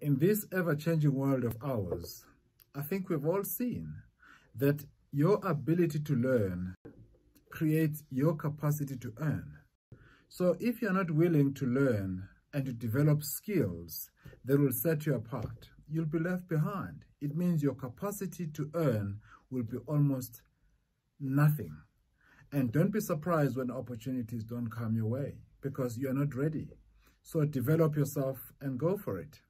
In this ever-changing world of ours, I think we've all seen that your ability to learn creates your capacity to earn. So if you're not willing to learn and to develop skills that will set you apart, you'll be left behind. It means your capacity to earn will be almost nothing. And don't be surprised when opportunities don't come your way because you're not ready. So develop yourself and go for it.